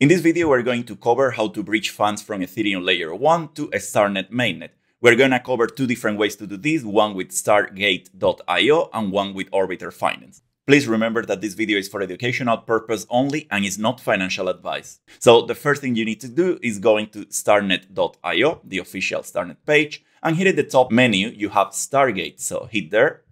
In this video, we're going to cover how to bridge funds from Ethereum Layer 1 to a StarkNet mainnet. We're going to cover two different ways to do this, one with Starkgate.io and one with Orbiter Finance. Please remember that this video is for educational purpose only and is not financial advice. So the first thing you need to do is going to starknet.io, the official StarkNet page, and here at the top menu you have Starkgate. So hit there.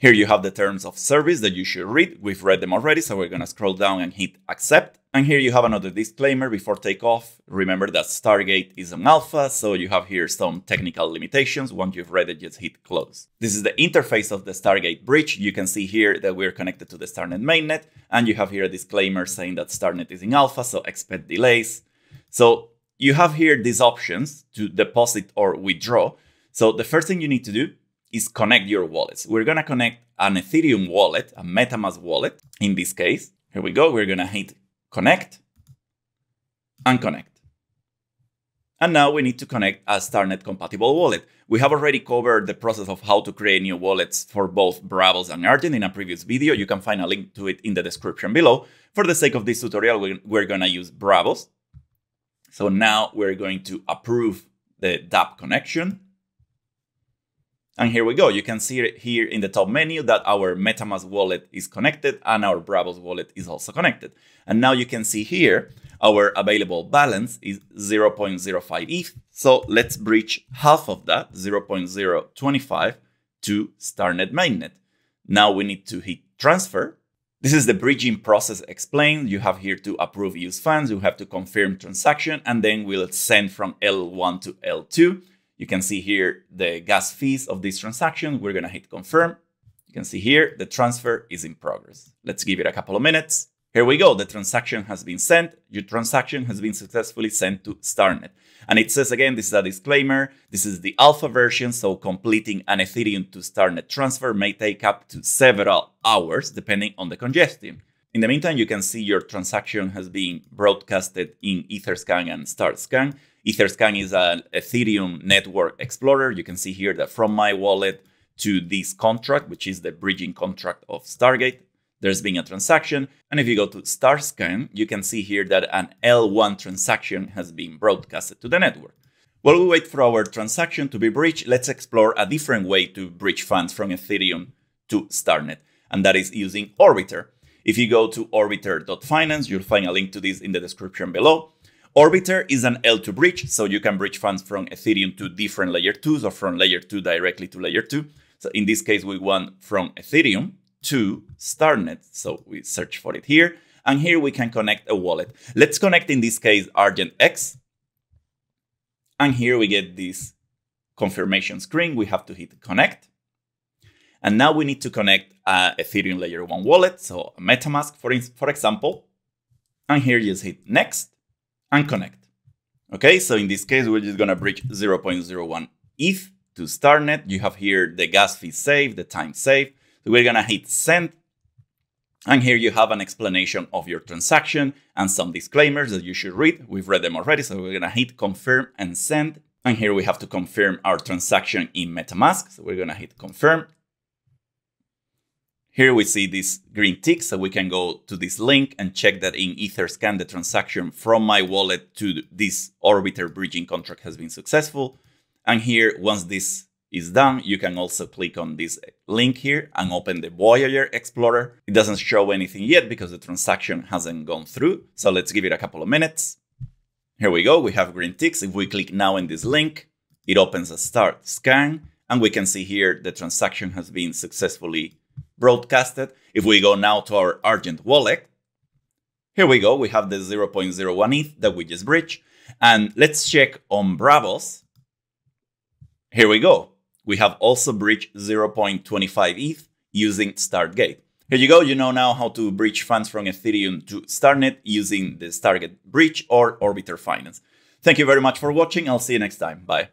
Here you have the terms of service that you should read. We've read them already, so we're going to scroll down and hit accept. And here you have another disclaimer before takeoff. Remember that Starkgate is an alpha, so you have here some technical limitations. Once you've read it, just hit close. This is the interface of the Starkgate bridge. You can see here that we're connected to the StarkNet mainnet, and you have here a disclaimer saying that StarkNet is in alpha, so expect delays. So you have here these options to deposit or withdraw. So the first thing you need to do is connect your wallets. We're gonna connect an Ethereum wallet, a MetaMask wallet in this case. Here we go, we're gonna hit connect, and connect. And now we need to connect a StarkNet compatible wallet. We have already covered the process of how to create new wallets for both Braavos and Argent in a previous video. You can find a link to it in the description below. For the sake of this tutorial, we're going to use Braavos. So now we're going to approve the dApp connection. And here we go. You can see here in the top menu that our MetaMask wallet is connected and our Braavos wallet is also connected. And now you can see here our available balance is 0.05 ETH. So let's bridge half of that, 0.025, to StarkNet mainnet. Now we need to hit transfer. This is the bridging process explained. You have here to approve use funds, you have to confirm transaction, and then we'll send from L1 to L2. You can see here the gas fees of this transaction. We're going to hit confirm. You can see here the transfer is in progress. Let's give it a couple of minutes. Here we go. The transaction has been sent. Your transaction has been successfully sent to StarkNet. And it says again, this is a disclaimer. This is the alpha version, so completing an Ethereum to StarkNet transfer may take up to several hours depending on the congestion. In the meantime, you can see your transaction has been broadcasted in Etherscan and Starkscan. Etherscan is an Ethereum network explorer. You can see here that from my wallet to this contract, which is the bridging contract of Starkgate, there's been a transaction. And if you go to Starkscan, you can see here that an L1 transaction has been broadcasted to the network. While we wait for our transaction to be bridged, let's explore a different way to bridge funds from Ethereum to StarkNet, and that is using Orbiter. If you go to orbiter.finance, you'll find a link to this in the description below. Orbiter is an L2 bridge, so you can bridge funds from Ethereum to different layer 2s or from layer 2 directly to layer 2. So in this case, we want from Ethereum to StarkNet. So we search for it here. And here we can connect a wallet. Let's connect, in this case, Argent X. And here we get this confirmation screen. We have to hit connect. And now we need to connect a Ethereum layer 1 wallet, so MetaMask, for, for example. And here you just hit next and connect. Okay, so in this case, we're just gonna bridge 0.01 ETH to StarkNet. You have here the gas fee saved, the time saved. So we're gonna hit send. And here you have an explanation of your transaction and some disclaimers that you should read. We've read them already, so we're gonna hit confirm and send. And here we have to confirm our transaction in MetaMask. So we're gonna hit confirm. Here we see this green tick, so we can go to this link and check that in Etherscan the transaction from my wallet to this Orbiter bridging contract has been successful. And here, once this is done, you can also click on this link here and open the Voyager Explorer. It doesn't show anything yet because the transaction hasn't gone through. So let's give it a couple of minutes. Here we go, we have green ticks. If we click now in this link, it opens a Starkscan and we can see here the transaction has been successfully broadcasted. If we go now to our Argent wallet, here we go. We have the 0.01 ETH that we just bridged. And let's check on Braavos. Here we go. We have also bridged 0.25 ETH using Starkgate. Here you go. You know now how to bridge funds from Ethereum to StarkNet using the Starkgate bridge or Orbiter Finance. Thank you very much for watching. I'll see you next time. Bye.